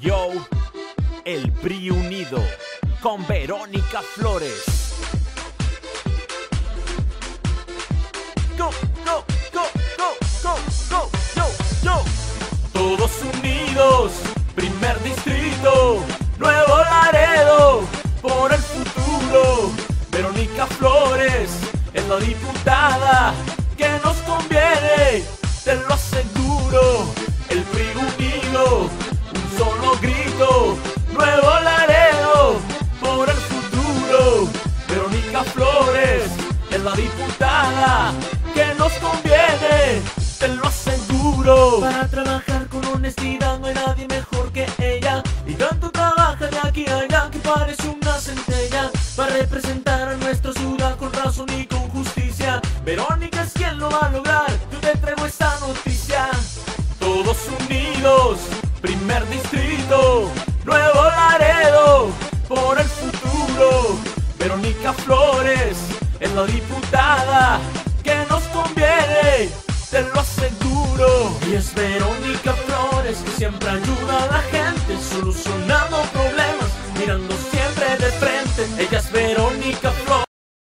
Yo, el PRI unido con Verónica Flores. Go, go, go, go, go, go, yo, yo. Todos unidos, primer distrito, Nuevo Laredo, por el futuro. Verónica Flores es la diputada que nos conviene, te lo aseguro. El PRI unido, la diputada que nos conviene, te lo aseguro. Para trabajar con honestidad no hay nadie mejor que ella. Y tanto trabaja de aquí a allá que parece una centella. Para representar a nuestra ciudad con razón y con justicia. Verónica es quien lo va a lograr, yo te traigo esta noticia. Todos unidos, primer distrito, Nuevo Laredo, por el futuro. Verónica Flores la diputada que nos conviene, te lo aseguro. Y es Verónica Flores que siempre ayuda a la gente, solucionando problemas, mirando siempre de frente. Ella es Verónica